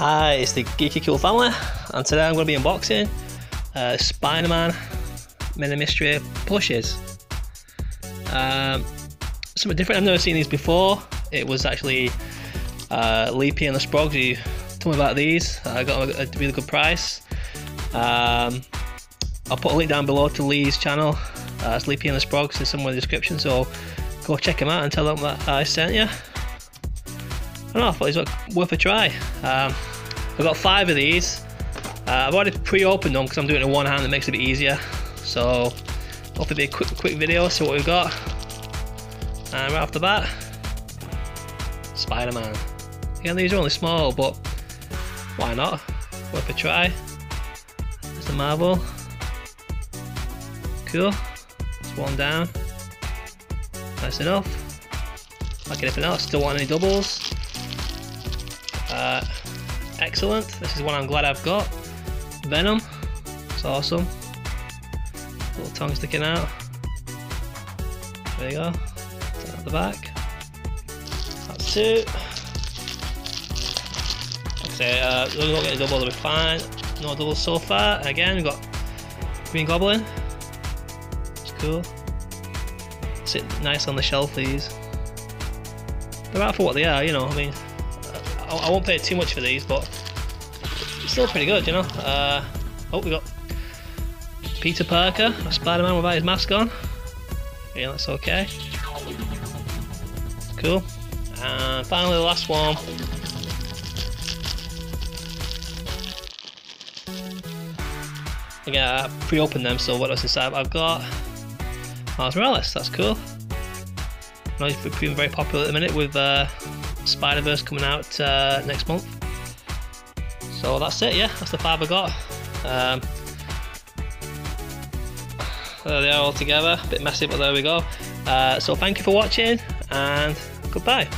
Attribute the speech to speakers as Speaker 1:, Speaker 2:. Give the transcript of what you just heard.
Speaker 1: Hi, it's the Geeky Cool family, and today I'm going to be unboxing uh, Spider-Man Mini Mystery Plushes. Um, something different, I've never seen these before. It was actually uh, Lee P and the Sprogs who told me about these. I got a, a really good price. Um, I'll put a link down below to Lee's channel. Uh, it's Lee P and the Sprogs, it's somewhere in the description, so go check him out and tell them that I sent you. I don't know, I thought it was worth a try. Um, I've got five of these. Uh, I've already pre-opened them because I'm doing it in one hand, it makes it a bit easier. So, hopefully be a quick, quick video, see what we've got. And right off the bat, Spider-Man. Again, these are only small, but why not? Worth a try. There's the Marvel. Cool. It's one down. Nice enough. Like anything else, still want any doubles. Uh, excellent. This is one I'm glad I've got. Venom. It's awesome. Little tongue sticking out. There you go. Turn the back. That's two. Okay, uh, we don't get a double, be fine. No doubles so far. Again, we've got Green Goblin. It's cool. Sit nice on the shelf, these. They're out for what they are, you know. I mean, I, I won't pay too much for these, but still pretty good, you know. Uh, oh, we got Peter Parker, a Spider-Man without his mask on. Yeah, that's okay. Cool. And finally, the last one. Again, I pre-opened them, so what else inside? I've got Miles Morales. That's cool. I know he's been very popular at the minute with uh, Spider Verse coming out uh, next month. So that's it, yeah, that's the five I got. Um, there they are all together, a bit messy, but there we go. Uh, so thank you for watching and goodbye.